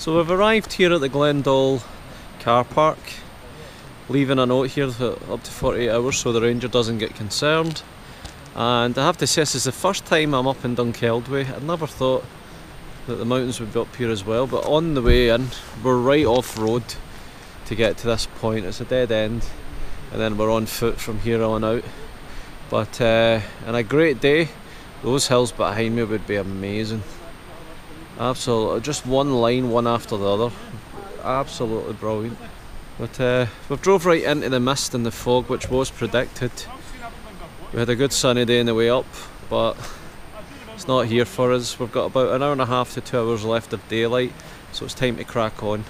So we've arrived here at the Glen Doll car park, leaving a note here for up to 48 hours so the ranger doesn't get concerned. And I have to say this is the first time I'm up in Dunkeldway. I never thought that the mountains would be up here as well, but on the way in, we're right off road to get to this point. It's a dead end, and then we're on foot from here on out. But uh, on a great day, those hills behind me would be amazing. Absolutely, just one line, one after the other. Absolutely brilliant. But uh, we've drove right into the mist and the fog, which was predicted. We had a good sunny day on the way up, but it's not here for us. We've got about an hour and a half to two hours left of daylight, so it's time to crack on.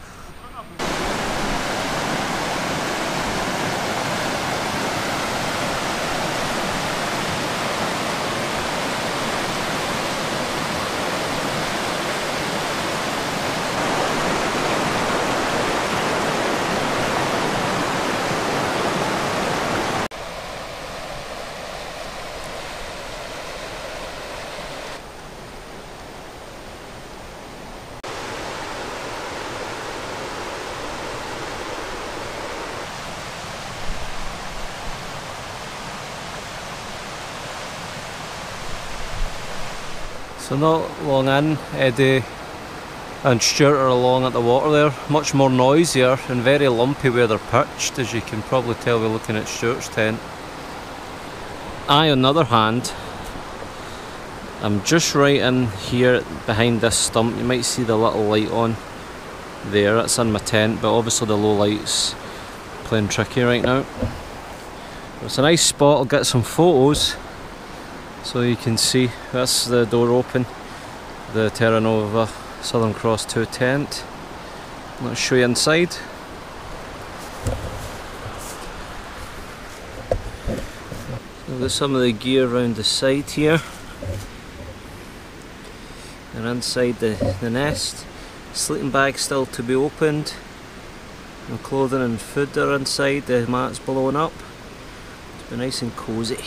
So not long in, Eddie and Stuart are along at the water there. Much more noisier and very lumpy where they're pitched, as you can probably tell by looking at Stuart's tent. I, on the other hand, I'm just right in here behind this stump. You might see the little light on there. That's in my tent, but obviously the low light's playing tricky right now. It's a nice spot. I'll get some photos so you can see that's the door open the Terra Nova Southern Cross 2 tent. Let's show you inside. So there's some of the gear around the side here. And inside the, the nest. Sleeping bag still to be opened. And clothing and food are inside the mats blowing up. It's been nice and cosy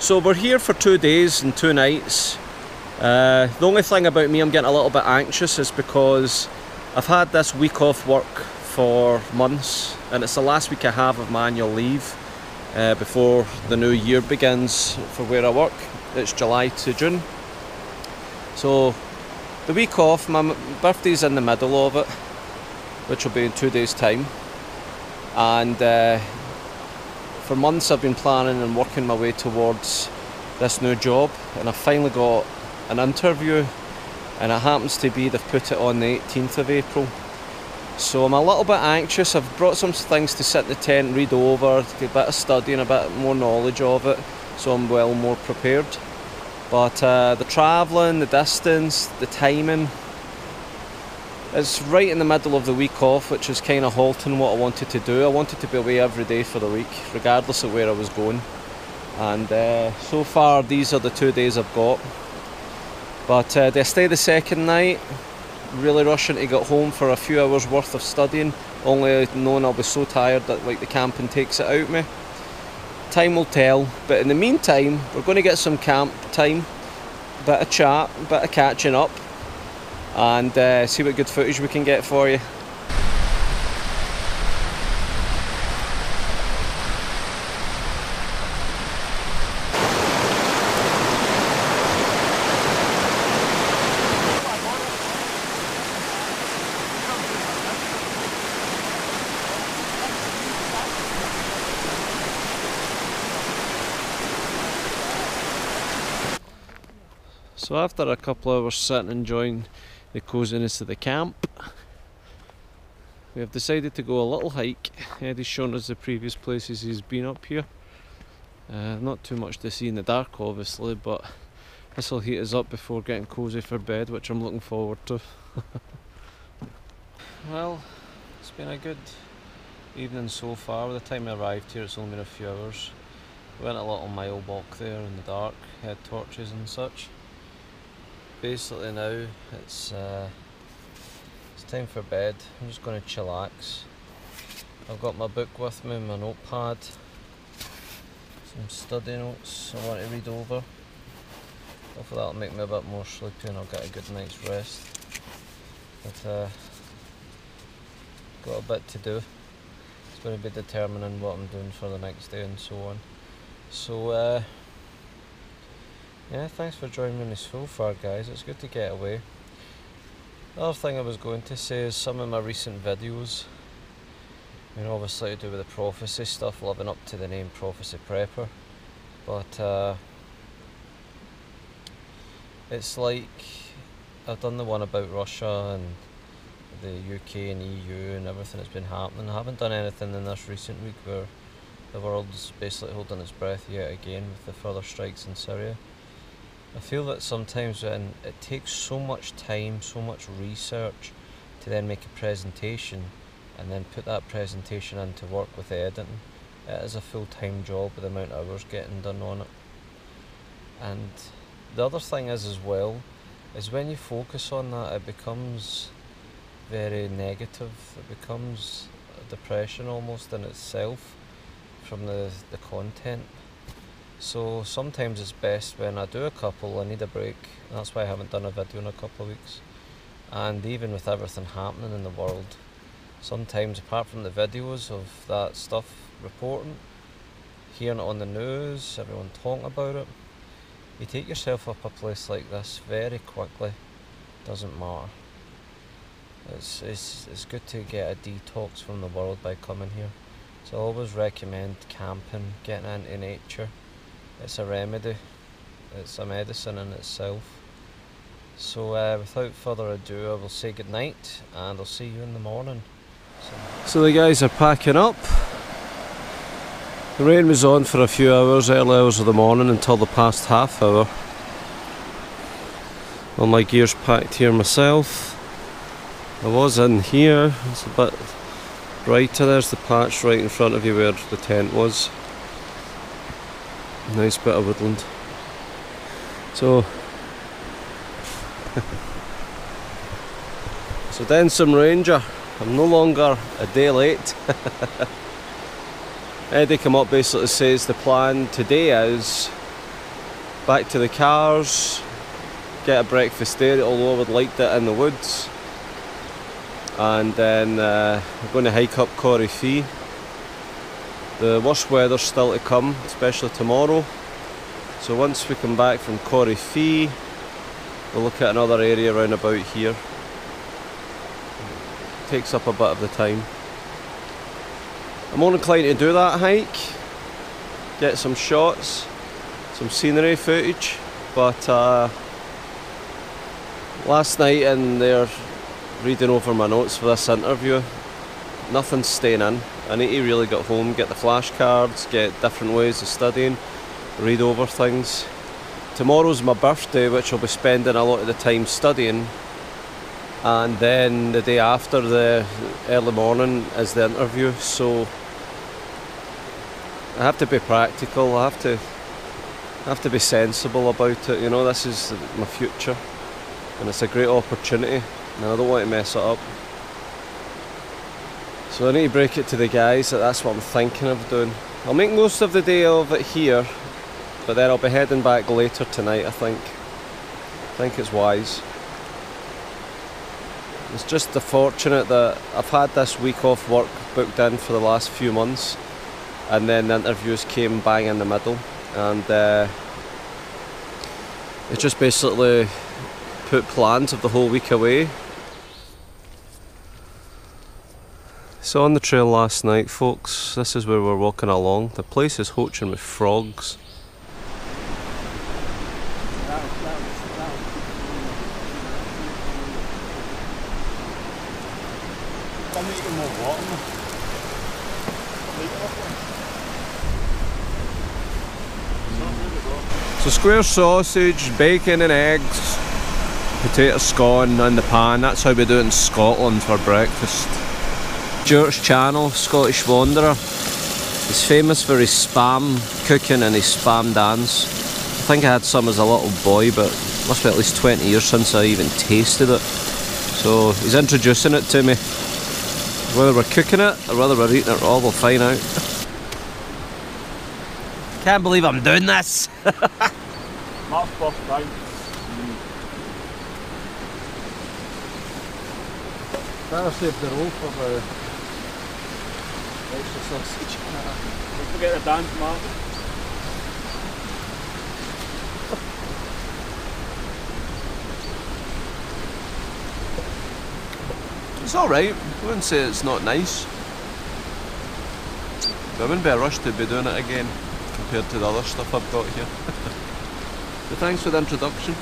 so we're here for two days and two nights. Uh, the only thing about me I'm getting a little bit anxious is because I've had this week off work for months and it's the last week I have of my annual leave uh, before the new year begins for where I work. It's July to June. So the week off, my birthday's in the middle of it, which will be in two days time. And uh, for months I've been planning and working my way towards this new job and I finally got an interview and it happens to be they've put it on the 18th of April. So I'm a little bit anxious. I've brought some things to sit in the tent, read over, get a bit of study and a bit more knowledge of it so I'm well more prepared. But uh, the travelling, the distance, the timing, it's right in the middle of the week off, which is kind of halting what I wanted to do. I wanted to be away every day for the week, regardless of where I was going. And uh, so far, these are the two days I've got. But uh, they stay the second night, really rushing to get home for a few hours worth of studying, only knowing I'll be so tired that like the camping takes it out of me. Time will tell, but in the meantime, we're going to get some camp time, bit of chat, bit of catching up, and uh, see what good footage we can get for you. So after a couple of hours sitting enjoying the coziness of the camp, we have decided to go a little hike. Eddie's shown us the previous places he's been up here. Uh, not too much to see in the dark obviously, but this will heat us up before getting cosy for bed, which I'm looking forward to. well, it's been a good evening so far. By the time I arrived here it's only been a few hours. We went a little mile walk there in the dark, had torches and such basically now it's uh, it's time for bed. I'm just going to chillax. I've got my book with me, my notepad, some study notes I want to read over. Hopefully that'll make me a bit more sleepy and I'll get a good night's rest. But uh, got a bit to do. It's going to be determining what I'm doing for the next day and so on. So uh, yeah, thanks for joining me so far, guys. It's good to get away. The other thing I was going to say is some of my recent videos. I mean, obviously to do with the prophecy stuff, living up to the name Prophecy Prepper. But uh, it's like I've done the one about Russia and the UK and EU and everything that's been happening. I haven't done anything in this recent week where the world's basically holding its breath yet again with the further strikes in Syria. I feel that sometimes when it takes so much time, so much research to then make a presentation and then put that presentation into work with editing. It is a full time job with the amount of hours getting done on it. And the other thing is as well is when you focus on that it becomes very negative. It becomes a depression almost in itself from the, the content. So sometimes it's best when I do a couple, I need a break. That's why I haven't done a video in a couple of weeks. And even with everything happening in the world, sometimes apart from the videos of that stuff reporting, hearing it on the news, everyone talking about it, you take yourself up a place like this very quickly. Doesn't matter. It's, it's, it's good to get a detox from the world by coming here. So I always recommend camping, getting into nature. It's a remedy, it's a medicine in itself. So uh, without further ado, I will say good night and I'll see you in the morning. So, so the guys are packing up. The rain was on for a few hours, early hours of the morning until the past half hour. All my gear's packed here myself. I was in here, it's a bit brighter, there's the patch right in front of you where the tent was. Nice bit of woodland. So, so Denson Ranger, I'm no longer a day late. Eddie come up basically says the plan today is back to the cars, get a breakfast there, although I would like that in the woods. And then uh, we're going to hike up Corrie Fee. The worst weather's still to come, especially tomorrow. So once we come back from Corrie Fee, we'll look at another area around about here. It takes up a bit of the time. I'm more inclined to do that hike, get some shots, some scenery footage, but uh, last night in there reading over my notes for this interview, nothing's staying in. I need to really get home, get the flashcards, get different ways of studying, read over things. Tomorrow's my birthday, which I'll be spending a lot of the time studying. And then the day after the early morning is the interview. So I have to be practical. I have to I have to be sensible about it. You know this is my future and it's a great opportunity and I don't want to mess it up so I need to break it to the guys that that's what I'm thinking of doing. I'll make most of the day of it here but then I'll be heading back later tonight I think. I think it's wise. It's just the fortunate that I've had this week off work booked in for the last few months, and then the interviews came bang in the middle, and uh, it just basically put plans of the whole week away. So on the trail last night, folks, this is where we're walking along. The place is hoaching with frogs. So square sausage, bacon and eggs, potato scone in the pan. That's how we do it in Scotland for breakfast. Stuart's channel, Scottish Wanderer. He's famous for his spam cooking and his spam dance. I think I had some as a little boy, but it must be at least 20 years since I even tasted it. So he's introducing it to me. Whether we're cooking it or whether we're eating it raw, we'll find out. Can't believe I'm doing this. Mark's first time. Better save the roll for the extra sausage. Don't forget the dance, Mark. It's alright. I wouldn't say it's not nice. But I wouldn't be a rush to be doing it again compared to the other stuff I've got here. but thanks for the introduction.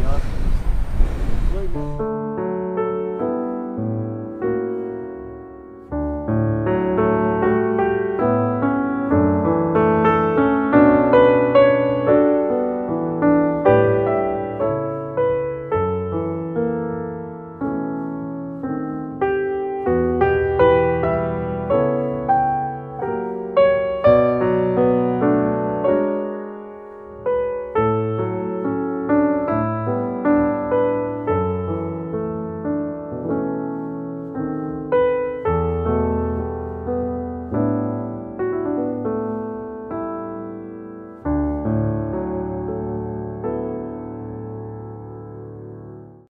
Yardley's.